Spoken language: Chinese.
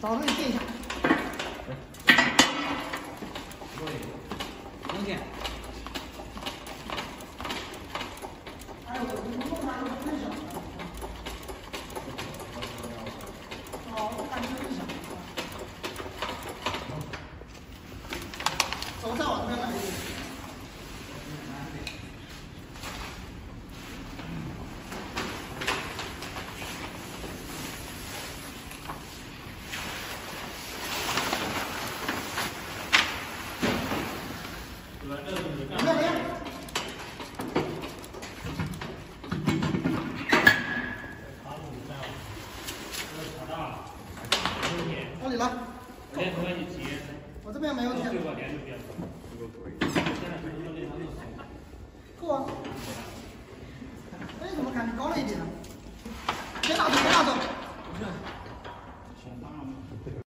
早上，你垫一下。冬天。哎，我都不太。感觉。再往这边来一点。我们，这，到你了。我这边没问题。够啊。哎，怎么感觉高了一点？别拿走，别拿走。